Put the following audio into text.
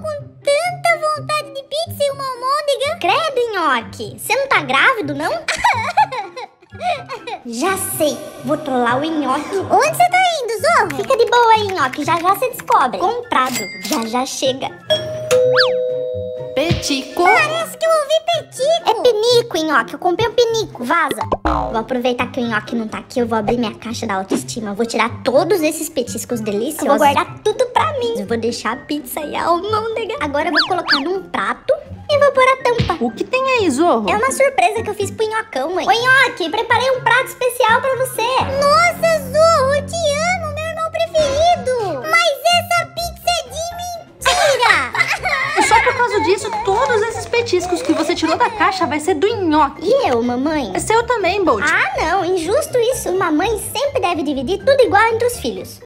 com tanta vontade de pizza e uma almôndega. Credo, nhoque. Você não tá grávido, não? Já sei, vou trollar o nhoque. Onde você tá indo, Zorro? Fica de boa aí, nhoque. Já já você descobre. Comprado. Já já chega. Petico. Pinico, nhoque. Eu comprei um pinico. Vaza. Vou aproveitar que o nhoque não tá aqui. Eu vou abrir minha caixa da autoestima. Eu vou tirar todos esses petiscos deliciosos. Eu vou guardar tudo pra mim. Eu vou deixar a pizza e a almôndega. Agora eu vou colocar num prato e vou pôr a tampa. O que tem aí, Zorro? É uma surpresa que eu fiz pro Nhocão, mãe. Oi, Nhoque, preparei um prato especial pra você. Petiscos que você tirou da caixa vai ser do nhoque. E eu, mamãe? É seu também, Bolt. Ah, não, injusto isso. Uma mãe sempre deve dividir tudo igual entre os filhos.